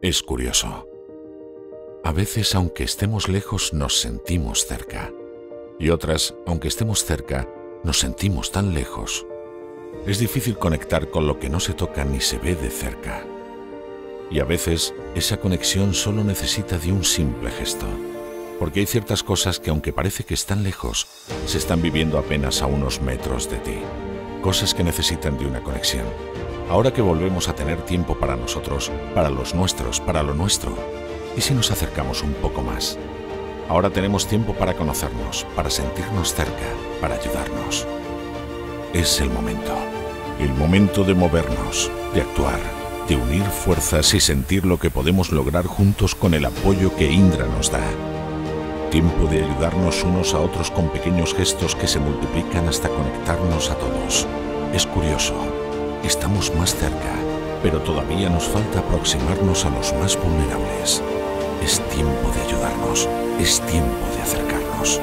Es curioso. A veces, aunque estemos lejos, nos sentimos cerca. Y otras, aunque estemos cerca, nos sentimos tan lejos. Es difícil conectar con lo que no se toca ni se ve de cerca. Y a veces, esa conexión solo necesita de un simple gesto. Porque hay ciertas cosas que aunque parece que están lejos, se están viviendo apenas a unos metros de ti. Cosas que necesitan de una conexión. Ahora que volvemos a tener tiempo para nosotros, para los nuestros, para lo nuestro, ¿y si nos acercamos un poco más? Ahora tenemos tiempo para conocernos, para sentirnos cerca, para ayudarnos. Es el momento. El momento de movernos, de actuar, de unir fuerzas y sentir lo que podemos lograr juntos con el apoyo que Indra nos da. Tiempo de ayudarnos unos a otros con pequeños gestos que se multiplican hasta conectarnos a todos. Es curioso, Estamos más cerca, pero todavía nos falta aproximarnos a los más vulnerables. Es tiempo de ayudarnos, es tiempo de acercarnos.